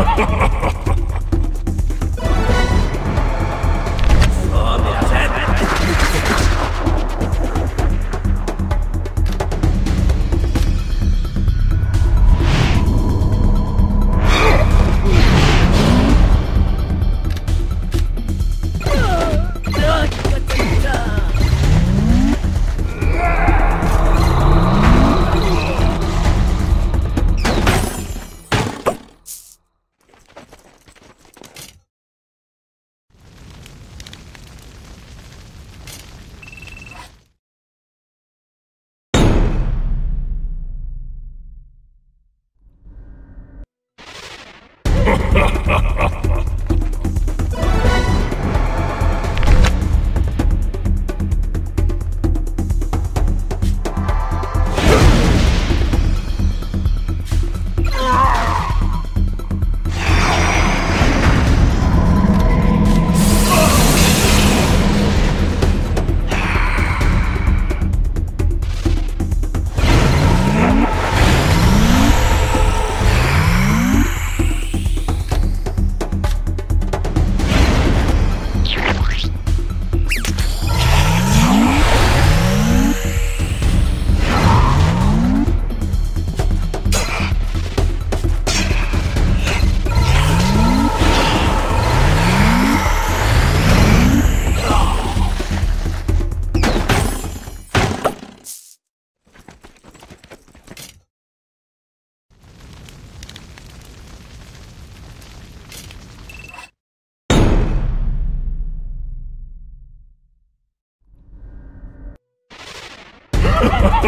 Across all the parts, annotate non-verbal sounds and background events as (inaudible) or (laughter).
Ha ha ha ha!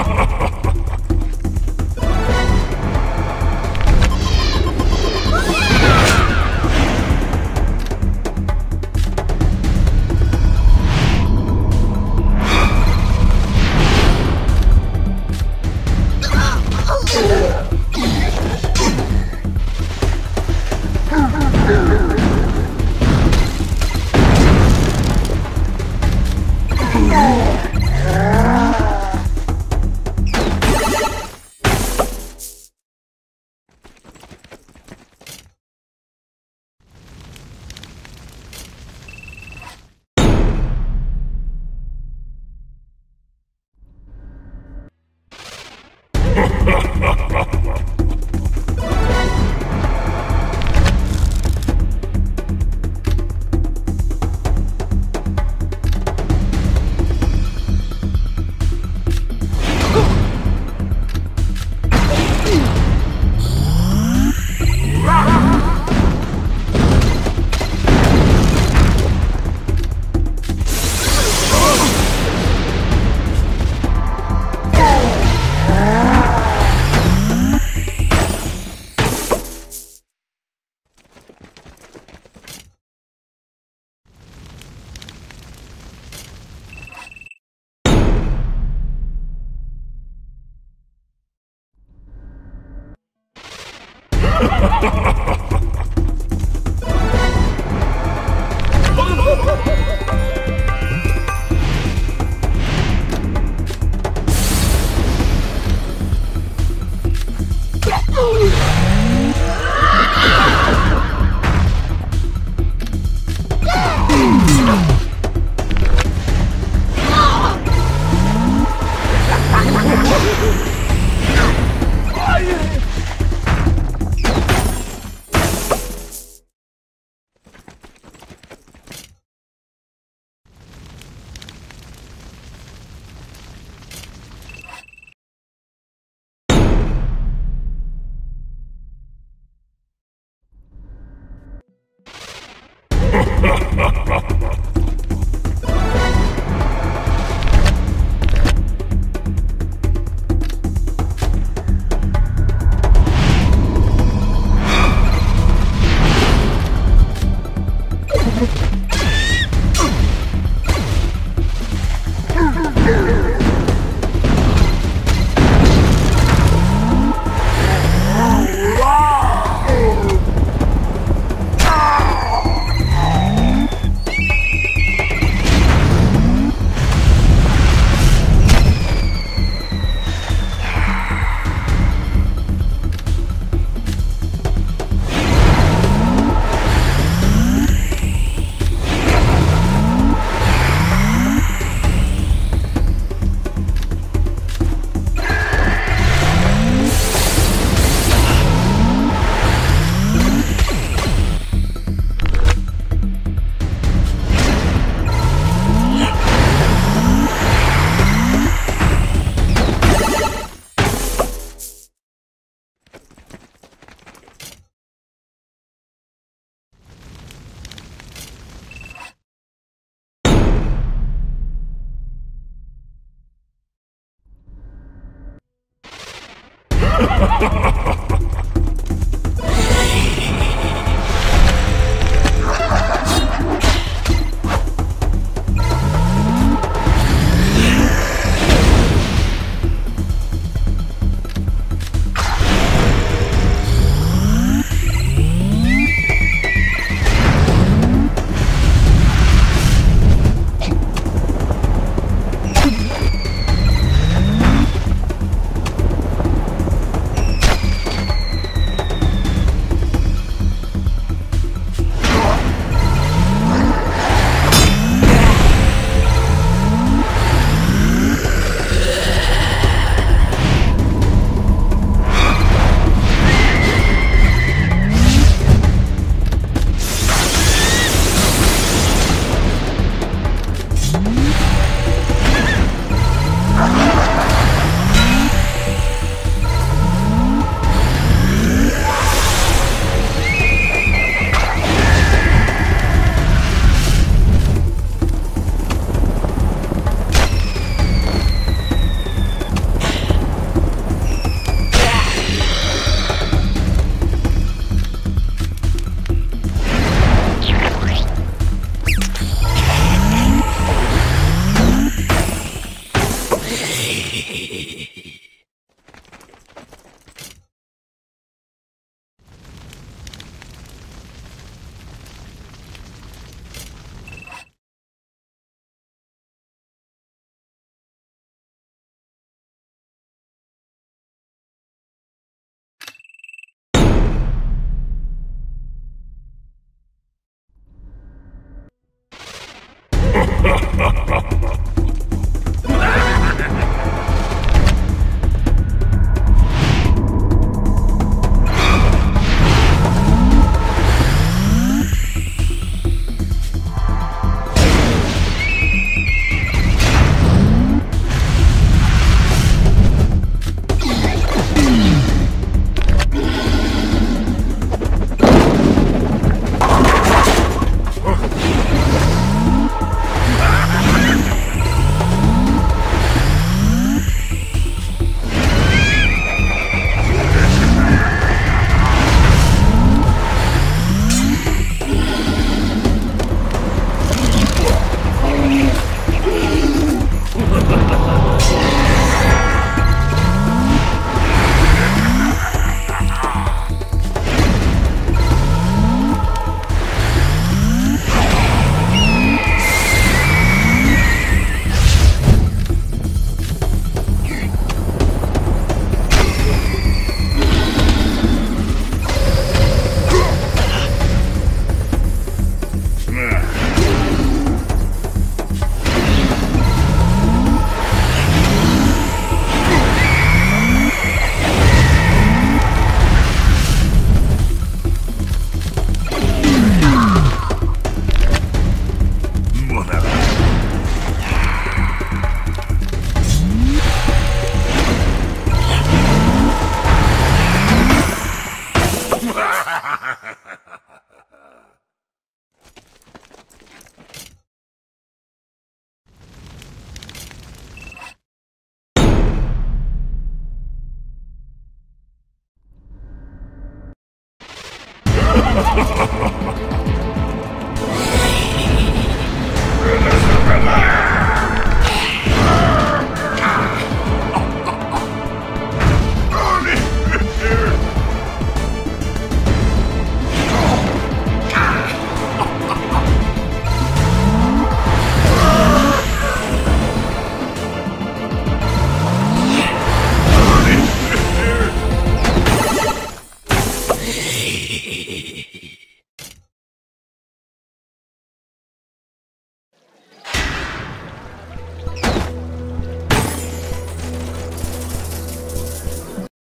ha ha ha Ha ha ha ha! Ah! (laughs) ハハハハ!